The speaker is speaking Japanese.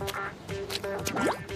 Yeah.